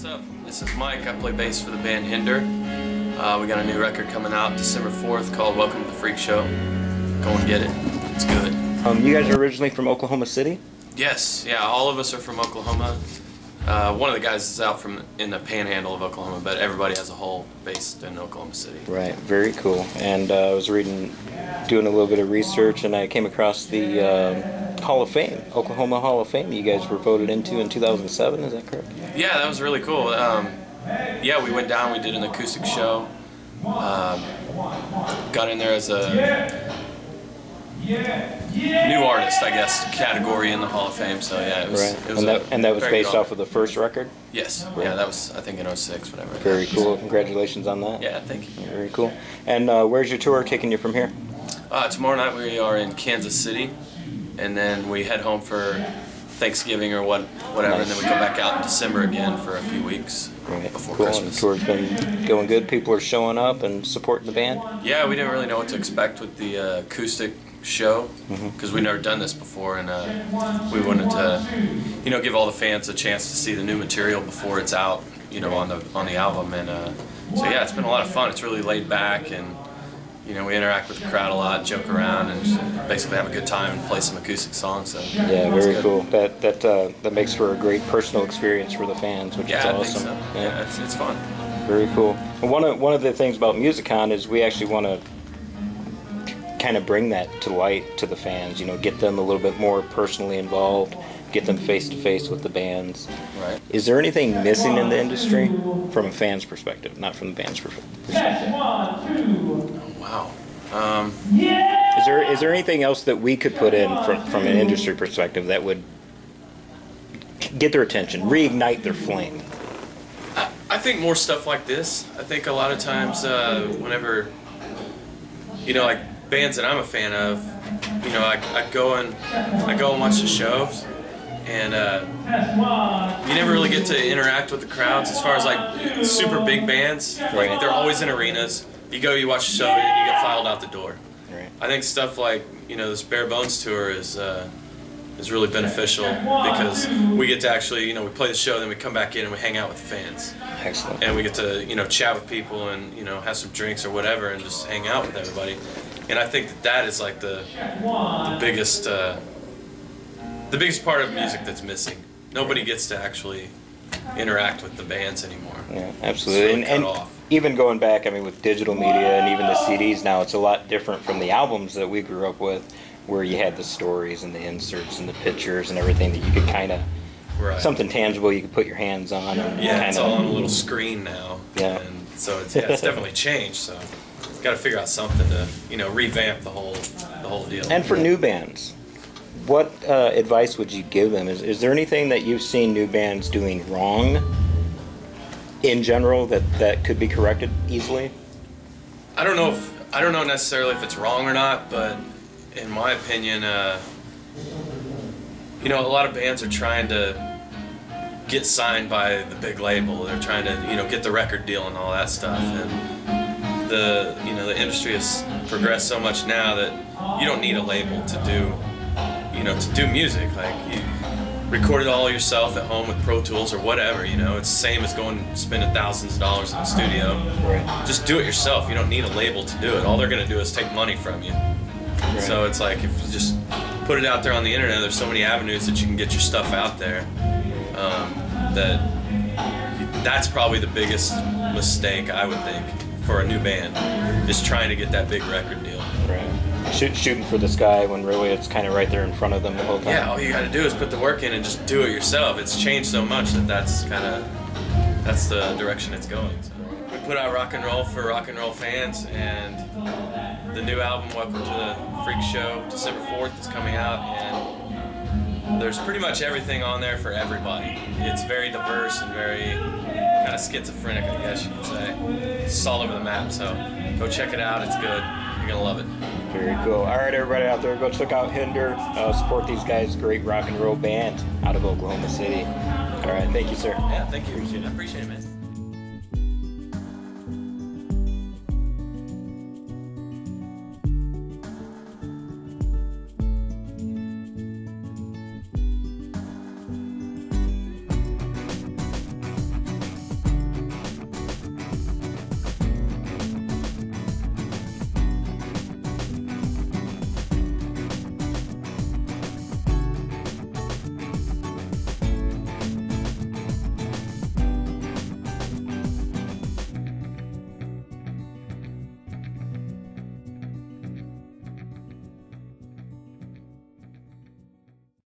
What's up? This is Mike. I play bass for the band Hinder. Uh, we got a new record coming out December 4th called Welcome to the Freak Show. Go and get it. It's good. Um, you guys are originally from Oklahoma City? Yes, yeah, all of us are from Oklahoma. Uh, one of the guys is out from in the panhandle of Oklahoma, but everybody as a whole based in Oklahoma City. Right, very cool. And uh, I was reading, doing a little bit of research, and I came across the uh, Hall of Fame, Oklahoma Hall of Fame. You guys were voted into in 2007. Is that correct? Yeah, that was really cool. Um, yeah, we went down. We did an acoustic show. Um, got in there as a new artist, I guess, category in the Hall of Fame. So yeah, it was. Right. It was and that, and that was based off of the first record. Yes. Yeah, that was I think in 06, whatever. Very cool. Congratulations on that. Yeah, thank you. Very cool. And uh, where's your tour taking you from here? Uh, tomorrow night we are in Kansas City, and then we head home for Thanksgiving or what, whatever, and then we come back out in December again for a few weeks Right. before cool. And the Christmas. tour's been going good. People are showing up and supporting the band. Yeah, we didn't really know what to expect with the uh, acoustic show Mm-hmm. because we've never done this before, and uh, we wanted to, you know, give all the fans a chance to see the new material before it's out, you know, on the on the album, and uh, so yeah, it's been a lot of fun. It's really laid back and. You know, we interact with the crowd a lot, joke around, and basically have a good time and play some acoustic songs. So Yeah, very good. cool. That that uh, that makes for a great personal experience for the fans, which Yeah, is I awesome. think so. Yeah, it's, it's fun. Very cool. And one of one of the things about MusicCon is we actually want to kind of bring that to light to the fans. You know, get them a little bit more personally involved, get them face to face with the bands. Right. Is there anything missing in the industry from a fan's perspective, not from the band's per- perspective? Wow. Um, Is there is there anything else that we could put in from from an industry perspective that would get their attention, reignite their flame? I, I think more stuff like this. I think a lot of times, uh, whenever, you know, like bands that I'm a fan of, you know, I, I go and I go and watch the shows, and uh, you never really get to interact with the crowds as far as like super big bands. Like they're always in arenas. You go, you watch the show, and you get filed out the door. Right. I think stuff like you know this bare bones tour is uh, is really beneficial because we get to actually you know we play the show, then we come back in and we hang out with the fans, Excellent. and we get to you know chat with people and you know have some drinks or whatever and just hang out with everybody. And I think that that is like the the biggest uh, the biggest part of music that's missing. Nobody gets to actually interact with the bands anymore. Yeah, absolutely. really and and off. even going back, I mean, with digital media and even the CDs now, it's a lot different from the albums that we grew up with, where you had the stories and the inserts and the pictures and everything that you could kind of Right. something tangible you could put your hands on and Yeah, kind it's all on a little screen now. Yeah. And so it's yeah, it's definitely changed. So got to figure out something to you know revamp the whole the whole deal. And for new bands, what uh, advice would you give them? Is, is there anything that you've seen new bands doing wrong in general that, that could be corrected easily? I don't know if I don't know necessarily if it's wrong or not, but in my opinion, uh, you know, a lot of bands are trying to get signed by the big label. They're trying to you know get the record deal and all that stuff. And the you know the industry has progressed so much now that you don't need a label to do you know to do music. Like you record it all yourself at home with Pro Tools or whatever. You know, it's the same as going and spending thousands of dollars in a studio Right. just do it yourself. You don't need a label to do it. All they're going to do is take money from you. So it's like if you just put it out there on the internet, there's so many avenues that you can get your stuff out there. Um, that that's probably the biggest mistake I would think for a new band is trying to get that big record deal. Shoot, shooting for the sky when really it's kind of right there in front of them the whole time. Yeah, all you got to do is put the work in and just do it yourself. It's changed so much that that's kind of that's the direction it's going. So we put out rock and roll for rock and roll fans, and the new album "Welcome to the Freak Show" December fourth is coming out, and there's pretty much everything on there for everybody. It's very diverse and very kind of schizophrenic, I guess you could say. It's all over the map, so go check it out. It's good. You're gonna love it. Very cool. All right, everybody out there, go check out Hinder. Uh, support these guys. Great rock and roll band out of Oklahoma City. All right, thank you, sir. Yeah, thank you. I appreciate it, man.